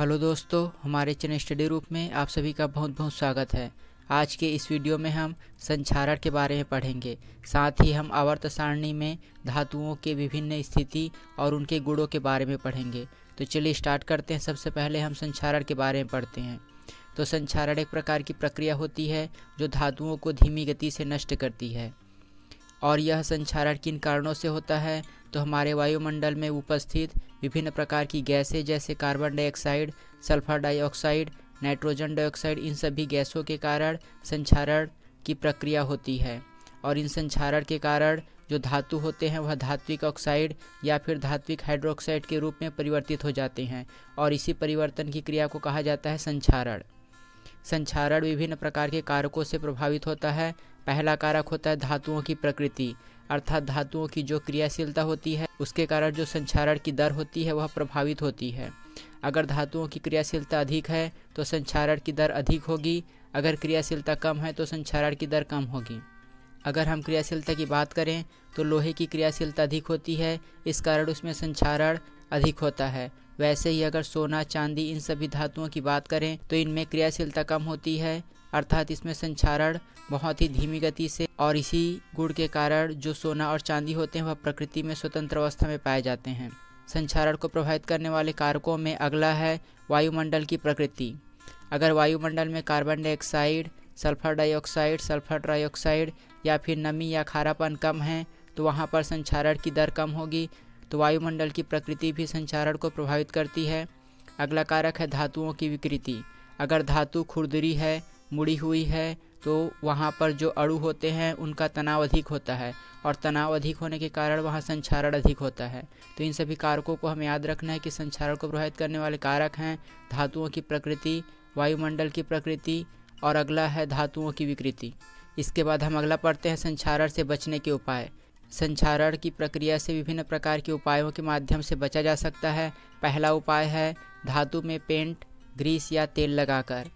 Hello दोस्तों, हमारे channel study रूप में आप सभी का बहुत बहुत स्वागत है। आज के इस वीडियो में हम संचारण के बारे में पढ़ेंगे। साथ ही हम आवर्त सारणी में धातुओं के विभिन्न स्थिति और उनके गुणों के बारे में पढ़ेंगे। तो चलिए स्टार्ट करते हैं। सबसे पहले हम संचारण के बारे में पढ़ते हैं। तो संचारण एक प्रकार की प्रक्रिया होती है जो धातुओं को धीमी गति से नष्ट करती है। और यह संचारण किन कारणों से होता है? तो हमारे वायुमंडल में उपस्थित विभिन्न प्रकार की गैसें जैसे carbon dioxide, sulphur dioxide, nitrogen dioxide, इन सभी गैसों के कारण संचारण की प्रक्रिया होती है। और इन संचारण के कारण जो धातु होते हैं, वह धात्विक ऑक्साइड या फिर धात्विक हाइड्रोक्साइड के रूप में परिवर्तित हो जाते हैं। और इसी परिवर्तन की क्रिया को कहा जाता है संचारण संचारण विभिन्न प्रकार के कारकों से प्रभावित होता है। पहला कारक होता है धातुओं की प्रकृति, अर्थात धातुओं की जो क्रियाशीलता होती है, उसके कारण जो संचारण की दर होती है, वह प्रभावित होती है। अगर धातुओं की क्रियाशीलता अधिक है तो संचारण की दर अधिक होगी। अगर क्रियाशीलता कम है तो संचारण की दर कम होगी। अगर हम क्रियाशीलता की बात करें तो लोहे की क्रियाशीलता अधिक होती है, इस कारण उसमें संचारण अधिक होता है। वैसे ही अगर सोना, चांदी इन सभी धातुओं की बात करें तो इनमें क्रियाशीलता कम होती है। अर्थात इसमें संचारण बहुत ही धीमी गति से और इसी गुण के कारण जो सोना और चांदी होते हैं, वह प्रकृति में स्वतंत्र अवस्था में पाए जाते हैं। संचारण को प्रभावित करने वाले कारकों में अगला है वायुमंडल की प्रकृति। अगर वायुमंडल में carbon dioxide, sulphur dioxide sulphur dioxide या फिर नमी या खारापन कम है तो वहाँ पर संचारण की दर कम होगी। तो वायुमंडल की प्रकृति भी संचारण को प्रभावित करती है। अगला कारक है धातुओं की विकृति। अगर धातु खुरदरी है, मुड़ी हुई है तो वहाँ पर जो अणु होते हैं, उनका तनाव अधिक होता है और तनाव अधिक होने के कारण वहाँ संचारण अधिक होता है। तो इन सभी कारकों को हमें याद रखना है कि संचारण को प्रभावित करने वाले कारक हैं धातुओं की प्रकृति, वायुमंडल की प्रकृति और अगला है धातुओं की विकृति। इसके बाद हम अगला पढ़ते हैं संचारण से बचने के उपाय। संचारण की प्रक्रिया से विभिन्न प्रकार के उपायों के माध्यम से बचा जा सकता है। पहला उपाय है, धातु में पेंट, ग्रीस या तेल लगाकर।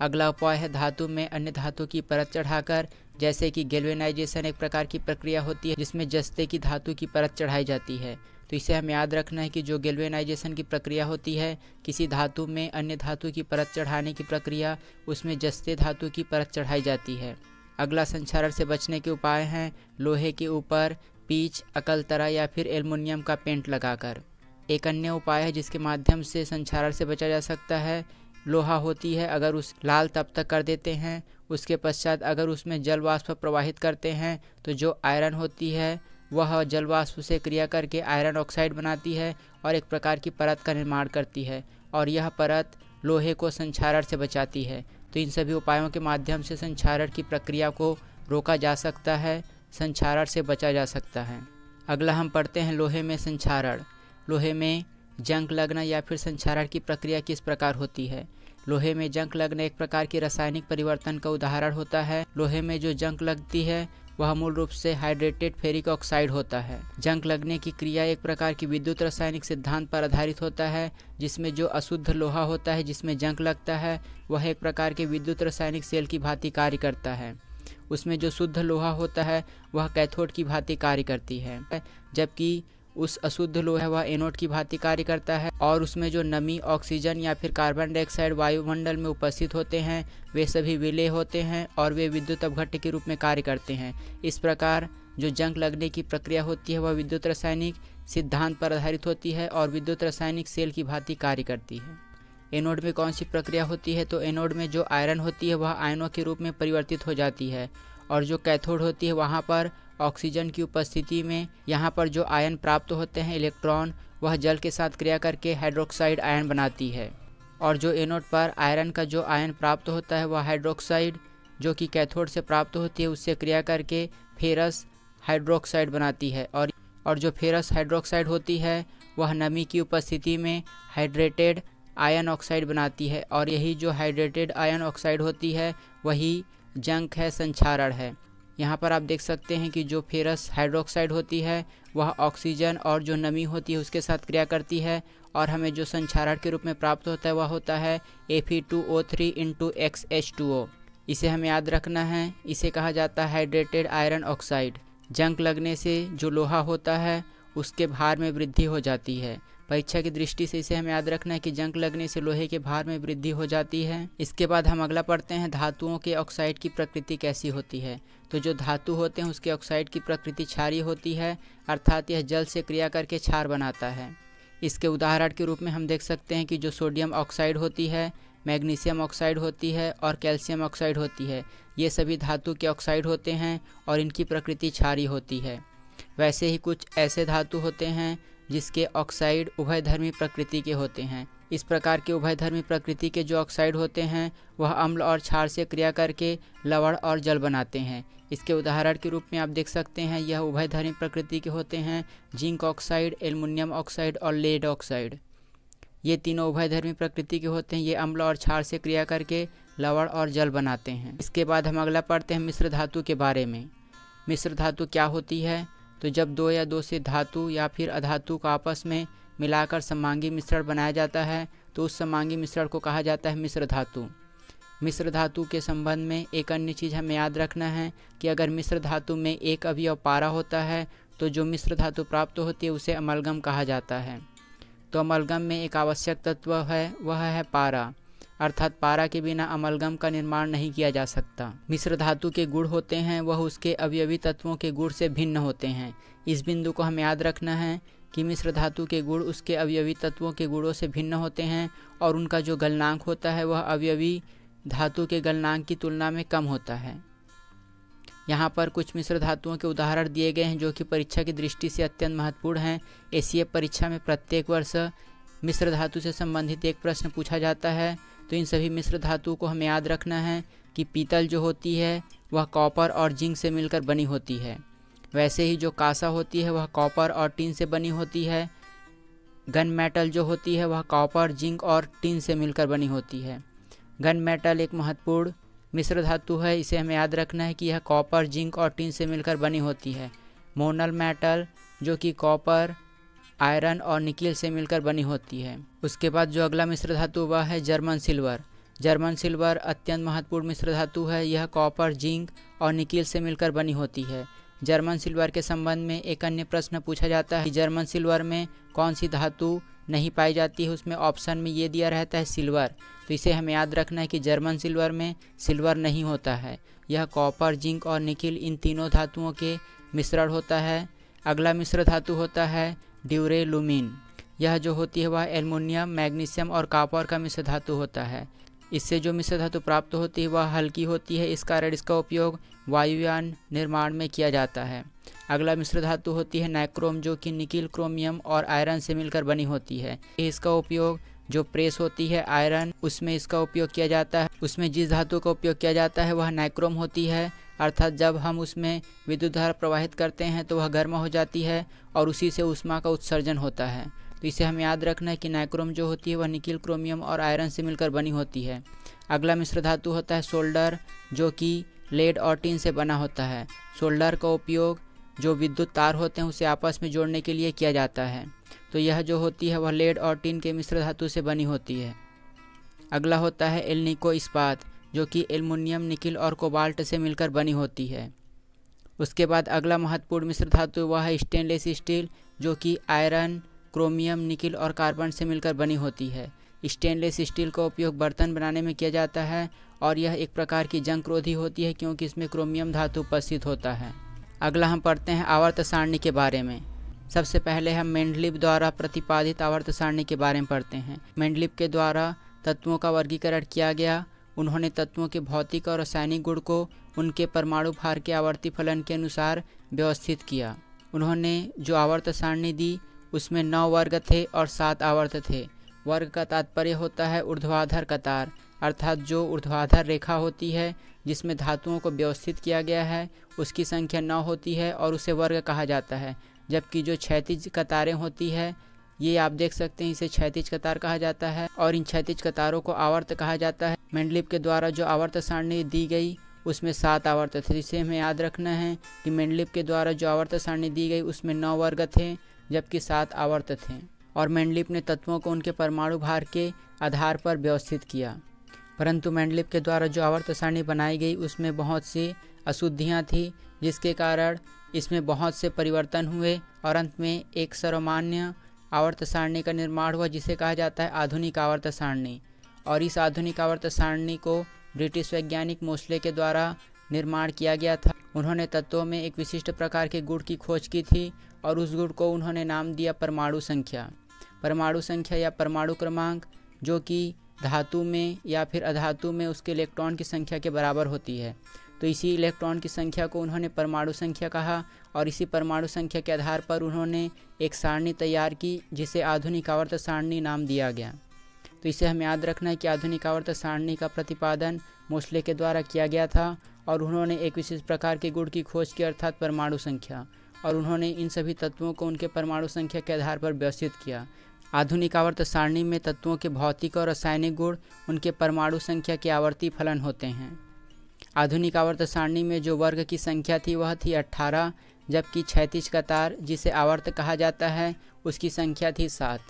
अगला उपाय है, धातु में अन्य धातु की परत चढ़ाकर, जैसे कि गेल्वेनाइजेशन एक प्रकार की प्रक्रिया होती है, जिसमें जस्ते की धातु की परत चढ़ाई जाती है। तो इसे हमें याद रखना है कि जो गेल्वेनाइजेशन की प्रक्रिया होती है, किसी धातु में अन्य धातु की परत चढ़ाने की प्रक्रिया, उसमें जस्ते धातु की परत चढ़ाई जाती है। अगला संचारण से बचने के उपाय हैं, लोहे के ऊपर पीच अकलतरा या फिर एल्युमिनियम का पेंट लगाकर। एक अन्य उपाय है जिसके माध्यम से संचारण से बचा जा सकता है, लोहा होती है अगर उस लाल तब तक कर देते हैं, उसके पश्चात अगर उसमें जल वाष्प प्रवाहित करते हैं तो जो आयरन होती है, वह जल वाष्प से क्रिया करके आयरन ऑक्साइड बनाती है और एक प्रकार की परत का निर्माण करती है, और यह परत लोहे को संचारण से बचाती है। तो इन सभी उपायों के माध्यम से संक्षारण की प्रक्रिया को रोका जा सकता है, संक्षारण से बचा जा सकता है। अगला हम पढ़ते हैं लोहे में संक्षारण। लोहे में जंक लगना या फिर संक्षारण की प्रक्रिया किस प्रकार होती है? लोहे में जंक लगना एक प्रकार की रासायनिक परिवर्तन का उदाहरण होता है। लोहे में जो जंक लगती है वह मूल रूप से हाइड्रेटेड फेरिक ऑक्साइड होता है। जंक लगने की क्रिया एक प्रकार की विद्युत रासायनिक सिद्धांत पर आधारित होता है, जिसमें जो अशुद्ध लोहा होता है, जिसमें जंक लगता है, वह एक प्रकार के विद्युत रासायनिक सेल की भांति कार्य करता है। उसमें जो शुद्ध लोहा होता है, वह कैथोड की भांति कार्य करती है, जबकि उस अशुद्ध लोहा वह एनोड की भांति कार्य करता है और उसमें जो नमी, ऑक्सीजन या फिर कार्बन डाइऑक्साइड वायुमंडल में उपस्थित होते हैं, वे सभी विलय होते हैं और वे विद्युत अपघट्ट के रूप में कार्य करते हैं। इस प्रकार, जो जंग लगने की प्रक्रिया होती है, वह विद्युत रासायनिक सिद्धांत पर आधारित होती है और विद्युत रासायनिक सेल की भांति कार्य करती है। एनोड में कौन सी प्रक्रिया होती है? तो एनोड में जो आयरन होती है, वह आयनों के रूप में परिवर्तित हो जाती है और जो कैथोड होती है, वहाँ पर ऑक्सीजन की उपस्थिति में यहाँ पर जो आयन प्राप्त होते हैं इलेक्ट्रॉन, वह जल के साथ क्रिया करके हाइड्रोक्साइड आयन बनाती है। और जो एनोड पर आयरन का जो आयन प्राप्त होता है, वह हाइड्रोक्साइड जो कि कैथोड से प्राप्त होती है, उससे क्रिया करके फेरस हाइड्रोक्साइड बनाती है। और और जो फेरस हाइड्रोक्साइड होती है, वह नमी की उपस्थिति में हाइड्रेटेड आयन ऑक्साइड बनाती है। और यही जो हाइड्रेटेड आयन ऑक्साइड होती है, वही जंक है संचारण है। यहाँ पर आप देख सकते हैं कि जो फेरस हाइड्रोक्साइड होती है, वह ऑक्सीजन और जो नमी होती है उसके साथ क्रिया करती है और हमें जो संचारण के रूप में प्राप्त होता है, वह होता है F E two O three into X H two O इसे हमें याद रखना है। इसे कहा जाता है हाइड्रेटेड आयरन ऑक्साइड जंक लगने से जो लोहा होता है, उसके भार में वृद्धि हो जाती है। परीक्षा की दृष्टि से इसे हमें याद रखना है कि जंग लगने से लोहे के भार में वृद्धि हो जाती है। इसके बाद हम अगला पढ़ते हैं, धातुओं के ऑक्साइड की प्रकृति कैसी होती है? तो जो धातु होते हैं, उसके ऑक्साइड की प्रकृति क्षारी होती है, अर्थात यह जल से क्रिया करके क्षार बनाता है। इसके उदाहरण के रूप में हम देख सकते हैं कि जो सोडियम ऑक्साइड होती है, मैग्नीशियम ऑक्साइड होती है और कैल्शियम ऑक्साइड होती है। ये सभी धातु के ऑक्साइड होते हैं और इनकी प्रकृति क्षारी होती है। वैसे ही कुछ ऐसे धातु होते हैं जिसके ऑक्साइड उभयधर्मी प्रकृति के होते हैं। इस प्रकार के उभयधर्मी प्रकृति के जो ऑक्साइड होते हैं, वह अम्ल और क्षार से क्रिया करके लवण और जल बनाते हैं। इसके उदाहरण के रूप में आप देख सकते हैं, यह उभयधर्मी प्रकृति के होते हैं, जिंक ऑक्साइड एल्युमिनियम ऑक्साइड और लेड ऑक्साइड ये तीनों उभयधर्मी प्रकृति के होते हैं, ये अम्ल और क्षार से क्रिया करके लवण और जल बनाते हैं। इसके बाद हम अगला पढ़ते हैं मिश्र धातु के बारे में। मिश्र धातु क्या होती है? तो जब दो या दो से धातु या फिर अधातु को आपस में मिलाकर समांगी मिश्रण बनाया जाता है तो उस समांगी मिश्रण को कहा जाता है मिश्र धातु। मिश्र धातु के संबंध में एक अन्य चीज़ हमें याद रखना है कि अगर मिश्र धातु में एक अवयव पारा होता है तो जो मिश्र धातु प्राप्त होती है उसे अमलगम कहा जाता है। तो अमलगम में एक आवश्यक तत्व है, वह है पारा। अर्थात पारा के बिना अमलगम का निर्माण नहीं किया जा सकता। मिश्र धातु के गुण होते हैं, वह उसके अवयवी तत्वों के गुण से भिन्न होते हैं। इस बिंदु को हमें याद रखना है कि मिश्र धातु के गुण उसके अवयवी तत्वों के गुणों से भिन्न होते हैं और उनका जो गलनांक होता है, वह अवयवी धातु के गलनांक की तुलना में कम होता है। यहाँ पर कुछ मिश्र धातुओं के उदाहरण दिए गए हैं जो कि परीक्षा की दृष्टि से अत्यंत महत्वपूर्ण हैं। एसीएफ परीक्षा में प्रत्येक वर्ष मिश्र धातु से संबंधित एक प्रश्न पूछा जाता है तो इन सभी मिश्र धातु को हमें याद रखना है कि पीतल जो होती है, वह कॉपर और जिंक से मिलकर बनी होती है। वैसे ही जो कासा होती है, वह कॉपर और टीन से बनी होती है। गन मेटल जो होती है, वह कॉपर, जिंक और टीन से मिलकर बनी होती है। गन मेटल एक महत्वपूर्ण मिश्र धातु है, इसे हमें याद रखना है कि यह कॉपर, जिंक और टीन से मिलकर बनी होती है। मोनल मेटल, जो कि कॉपर आयरन और निकिल से मिलकर बनी होती है। उसके बाद जो अगला मिश्र धातु वह है जर्मन सिल्वर। जर्मन सिल्वर अत्यंत महत्वपूर्ण मिश्र धातु है। यह कॉपर, जिंक और निकिल से मिलकर बनी होती है। जर्मन सिल्वर के संबंध में एक अन्य प्रश्न पूछा जाता है कि जर्मन सिल्वर में कौन सी धातु नहीं पाई जाती है? उसमें ऑप्शन में ये दिया रहता है सिल्वर। तो इसे हमें याद रखना है कि जर्मन सिल्वर में सिल्वर नहीं होता है। यह कॉपर, जिंक और निकिल इन तीनों धातुओं के मिश्रण होता है। अगला मिश्र धातु होता है ड्यूरेलुमिन। यह जो होती है वह एल्युमिनियम, मैग्नीशियम और कापर का मिश्र धातु होता है। इससे जो मिश्र धातु प्राप्त होती है वह हल्की होती है, इस कारण इसका उपयोग वायुयान निर्माण में किया जाता है। अगला मिश्र धातु होती है नाइक्रोम, जो कि निकिल क्रोमियम और आयरन से मिलकर बनी होती है। इसका उपयोग जो प्रेस होती है आयरन, उसमें इसका उपयोग किया जाता है। उसमें जिस धातु का उपयोग किया जाता है वह नाइक्रोम होती है अर्थात जब हम उसमें विद्युत धारा प्रवाहित करते हैं तो वह गर्म हो जाती है और उसी से उष्मा का उत्सर्जन होता है। तो इसे हम याद रखना है कि नाइक्रोम जो होती है, वह निकिल क्रोमियम और आयरन से मिलकर बनी होती है। अगला मिश्र धातु होता है सोल्डर, जो कि लेड और टीन से बना होता है। सोल्डर का उपयोग जो विद्युत तार होते हैं, उसे आपस में जोड़ने के लिए किया जाता है। तो यह जो होती है, वह लेड और टीन के मिश्र धातु से बनी होती है। अगला होता है एलनिको इस्पात जो कि एल्युमिनियम, निकिल और कोबाल्ट से मिलकर बनी होती है। उसके बाद अगला महत्वपूर्ण मिश्र धातु वह है स्टेनलेस स्टील, जो कि आयरन, क्रोमियम, निकिल और कार्बन से मिलकर बनी होती है। स्टेनलेस स्टील का उपयोग बर्तन बनाने में किया जाता है और यह एक प्रकार की जंग क्रोधी होती है क्योंकि इसमें क्रोमियम धातु उपस्थित होता है। अगला हम पढ़ते हैं आवर्त सारणी के बारे में। सबसे पहले हम मेंडलिप द्वारा प्रतिपादित आवर्त सारणी के बारे में पढ़ते हैं। मेंडलिप के द्वारा तत्वों का वर्गीकरण किया गया उन्होंने तत्वों के भौतिक और रासायनिक गुण को उनके परमाणु भार के आवर्ती फलन के अनुसार व्यवस्थित किया। उन्होंने जो आवर्त सारणी दी, उसमें नौ वर्ग थे और सात आवर्त थे। वर्ग का तात्पर्य होता है ऊर्ध्वाधर कतार, अर्थात जो ऊर्ध्वाधर रेखा होती है, जिसमें धातुओं को व्यवस्थित किया गया है, उसकी संख्या नौ होती है और उसे वर्ग कहा जाता है, जबकि जो क्षैतिज कतारें होती है ये आप देख सकते हैं, इसे क्षैतिज कतार कहा जाता है और इन क्षैतिज कतारों को आवर्त कहा जाता है। मेंडलिप के द्वारा जो आवर्त सारणी दी गई, उसमें सात आवर्त थे इसे हमें याद रखना है कि मेंडलिप के द्वारा जो आवर्त सारणी दी गई, उसमें नौ वर्ग थे, जबकि सात आवर्त थे। और मेंडलिप ने तत्वों को उनके परमाणु भार के आधार पर व्यवस्थित किया। परंतु मेंडलिप के द्वारा जो आवर्त सारणी बनाई गई, उसमें बहुत सी अशुद्धियाँ थी, जिसके कारण इसमें बहुत से परिवर्तन हुए और अंत में एक सर्वमान्य आवर्त सारणी का निर्माण हुआ, जिसे कहा जाता है आधुनिक आवर्त सारणी और इस आधुनिक आवर्त सारणी को ब्रिटिश वैज्ञानिक मोसले के द्वारा निर्माण किया गया था। उन्होंने तत्वों में एक विशिष्ट प्रकार के गुण की खोज की थी और उस गुण को उन्होंने नाम दिया परमाणु संख्या। परमाणु संख्या या परमाणु क्रमांक, जो कि धातु में या फिर अधातु में उसके इलेक्ट्रॉन की संख्या के बराबर होती है। तो इसी इलेक्ट्रॉन की संख्या को उन्होंने परमाणु संख्या कहा और इसी परमाणु संख्या के आधार पर उन्होंने एक सारणी तैयार की, जिसे आधुनिक आवर्त सारणी नाम दिया गया। तो इसे हमें याद रखना है कि आधुनिक आवर्त सारणी का प्रतिपादन मोसले के द्वारा किया गया था और उन्होंने एक विशेष प्रकार के गुण की खोज की, अर्थात परमाणु संख्या, और उन्होंने इन सभी तत्वों को उनके परमाणु संख्या के आधार पर व्यवस्थित किया। आधुनिक आवर्त सारणी में तत्वों के भौतिक और रासायनिक गुण, उनके परमाणु संख्या के आवर्ती फलन होते हैं। आधुनिक आवर्त सारणी में जो वर्ग की संख्या थी, वह थी अट्ठारह, जबकि छैतीस कतार जिसे आवर्त कहा जाता है, उसकी संख्या थी सात।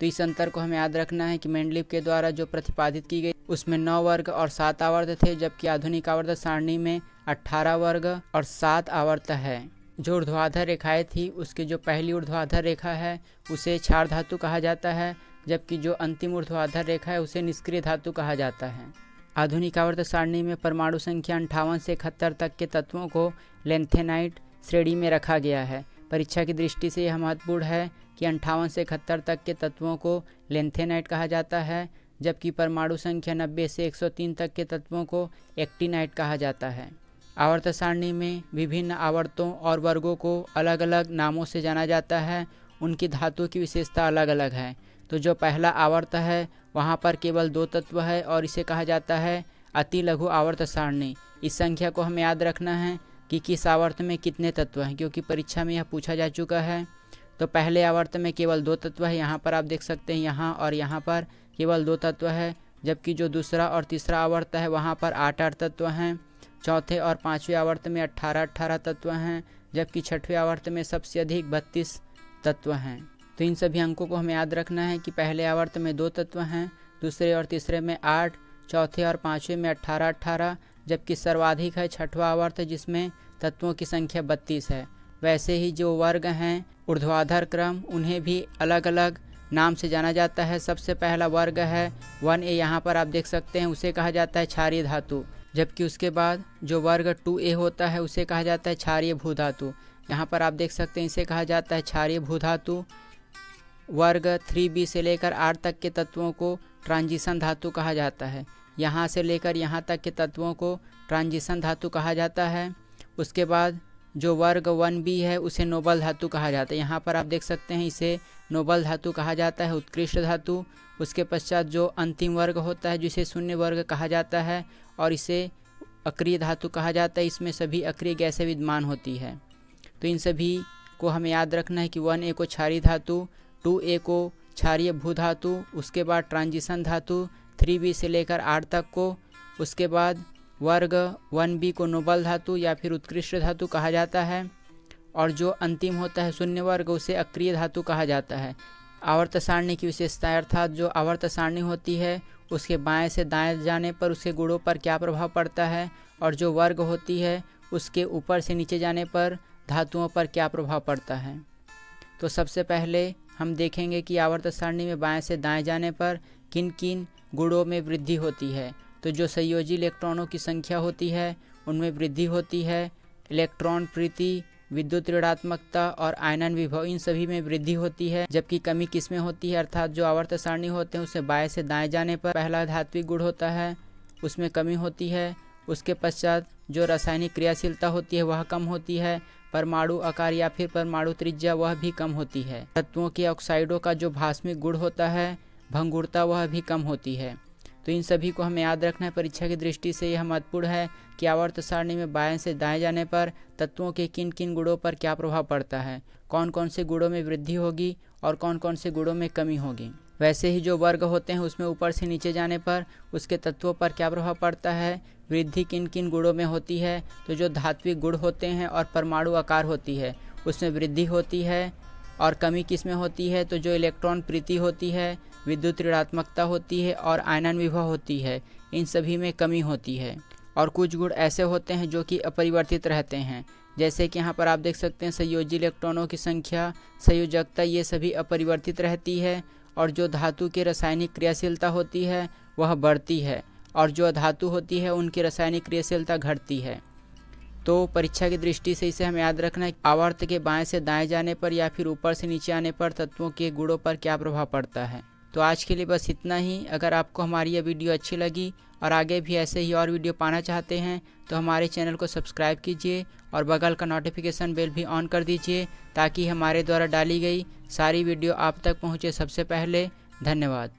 तो इस अंतर को हमें याद रखना है कि मेंडलिप के द्वारा जो प्रतिपादित की गई, उसमें नौ वर्ग और सात आवर्त थे, जबकि आधुनिक आवर्त सारणी में अट्ठारह वर्ग और सात आवर्त है। जो ऊर्ध्वाधर रेखाएँ थी, उसकी जो पहली ऊर्ध्वाधर रेखा है, उसे क्षार धातु कहा जाता है, जबकि जो अंतिम ऊर्ध्वाधर रेखा है, उसे निष्क्रिय धातु कहा जाता है। आधुनिक आवर्त सारणी में परमाणु संख्या अंठावन से इकहत्तर तक के तत्वों को लेंथेनाइट श्रेणी में रखा गया है। परीक्षा की दृष्टि से यह महत्वपूर्ण है कि अंठावन से इकहत्तर तक के तत्वों को लेंथेनाइट कहा जाता है, जबकि परमाणु संख्या नब्बे से 103 तक के तत्वों को एक्टिनाइट कहा जाता है। आवर्त सारणी में विभिन्न आवर्तों और वर्गों को अलग अलग नामों से जाना जाता है। उनकी धातु की विशेषता अलग अलग है। तो जो पहला आवर्त है, वहाँ पर केवल दो तत्व है और इसे कहा जाता है अति लघु आवर्त सारणी। इस संख्या को हमें याद रखना है कि किस आवर्त में कितने तत्व हैं, क्योंकि परीक्षा में यह पूछा जा चुका है। तो पहले आवर्त में केवल दो तत्व है, यहाँ पर आप देख सकते हैं, यहाँ और यहाँ पर केवल दो तत्व है, जबकि जो दूसरा और तीसरा आवर्त है, वहाँ पर आठ आठ तत्व हैं। चौथे और पाँचवें आवर्त में अट्ठारह अट्ठारह तत्व हैं, जबकि छठवें आवर्त में सबसे अधिक बत्तीस तत्व हैं। तो इन सभी अंकों को हमें याद रखना है कि पहले आवर्त में दो तत्व हैं, दूसरे और तीसरे में आठ, चौथे और पाँचवें में अट्ठारह अट्ठारह, जबकि सर्वाधिक है छठवा आवर्त जिसमें तत्वों की संख्या बत्तीस है। वैसे ही जो वर्ग हैं, ऊर्ध्वाधर क्रम, उन्हें भी अलग अलग नाम से जाना जाता है। सबसे पहला वर्ग है वन ए, यहाँ पर आप देख सकते हैं, उसे कहा जाता है क्षारीय धातु, जबकि उसके बाद जो वर्ग टू ए होता है, उसे कहा जाता है क्षारीय भूधातु यहाँ पर आप देख सकते हैं, इसे कहा जाता है क्षारीय भूधातु वर्ग थ्री बी से लेकर आठ तक के तत्वों को ट्रांजिशन धातु कहा जाता है। यहाँ से लेकर यहाँ तक के तत्वों को ट्रांजिशन धातु कहा जाता है। उसके बाद जो वर्ग वन बी है, उसे नोबल धातु कहा जाता है। यहाँ पर आप देख सकते हैं, इसे नोबल धातु कहा जाता है, उत्कृष्ट धातु। उसके पश्चात जो अंतिम वर्ग होता है, जिसे शून्य वर्ग कहा जाता है, और इसे अक्रिय धातु कहा जाता है, इसमें सभी अक्रिय गैसें विद्यमान होती है। तो इन सभी को हमें याद रखना है कि वन ए को क्षारी धातु टू ए को क्षारीय भू धातु, उसके बाद ट्रांजिशन धातु, थ्री बी से लेकर आठ तक को, उसके बाद वर्ग, वन बी को नोबल धातु या फिर उत्कृष्ट धातु कहा जाता है। और जो अंतिम होता है शून्य वर्ग, उसे अक्रिय धातु कहा जाता है। आवर्त सारणी की विशेषता अर्थात जो आवर्त सारणी होती है, उसके बाएँ से दाएँ जाने पर उसके गुणों पर क्या प्रभाव पड़ता है? और जो वर्ग होती है, उसके ऊपर से नीचे जाने पर धातुओं पर क्या प्रभाव पड़ता है? तो सबसे पहले हम देखेंगे कि आवर्त सारणी में बाएँ से दाएँ जाने पर किन किन गुणों में वृद्धि होती है। तो जो संयोजी इलेक्ट्रॉनों की संख्या होती है, उनमें वृद्धि होती है। इलेक्ट्रॉन प्रीति, विद्युत ऋणात्मकता और आयनन विभव, इन सभी में वृद्धि होती है, जबकि कमी किसमें होती है? अर्थात जो आवर्त सारणी होते हैं, उसे बाएँ से दाएँ जाने पर पहला धात्विक गुण होता है, उसमें कमी होती है, उसके पश्चात जो रासायनिक क्रियाशीलता होती है, वह कम होती है, परमाणु आकार या फिर परमाणु त्रिज्या, वह भी कम होती है। तत्वों के ऑक्साइडों का जो भास्मिक गुण होता है, भंगुरता, वह भी कम होती है। तो इन सभी को हमें याद रखना है, परीक्षा की दृष्टि से यह महत्वपूर्ण है कि आवर्त सारणी में बाएँ से दाएँ जाने पर तत्वों के किन किन गुणों पर क्या प्रभाव पड़ता है कौन कौन से गुणों में वृद्धि होगी और कौन कौन से गुणों में कमी होगी। वैसे ही जो वर्ग होते हैं उसमें ऊपर से नीचे जाने पर उसके तत्वों पर क्या प्रभाव पड़ता है? वृद्धि किन किन गुणों में होती है? तो जो धात्विक गुण होते हैं और परमाणु आकार होती है, उसमें वृद्धि होती है और कमी किसमें होती है? तो जो इलेक्ट्रॉन प्रीति होती है, विद्युत ऋणात्मकता होती है और आयनन विभव होती है, इन सभी में कमी होती है। और कुछ गुण ऐसे होते हैं जो कि अपरिवर्तित रहते हैं। जैसे कि यहाँ पर आप देख सकते हैं संयोजी इलेक्ट्रॉनों की संख्या, संयोजकता, ये सभी अपरिवर्तित रहती है और जो धातु की रासायनिक क्रियाशीलता होती है, वह बढ़ती है, और जो अधातु होती है, उनकी रासायनिक क्रियाशीलता घटती है। तो परीक्षा की दृष्टि से इसे हमें याद रखना है आवर्त के बाएँ से दाएँ जाने पर या फिर ऊपर से नीचे आने पर तत्वों के गुणों पर क्या प्रभाव पड़ता है। तो आज के लिए बस इतना ही। अगर आपको हमारी यह वीडियो अच्छी लगी और आगे भी ऐसे ही और वीडियो पाना चाहते हैं तो हमारे चैनल को सब्सक्राइब कीजिए और बगल का नोटिफिकेशन बेल भी ऑन कर दीजिए ताकि हमारे द्वारा डाली गई सारी वीडियो आप तक पहुँचे सबसे पहले। धन्यवाद।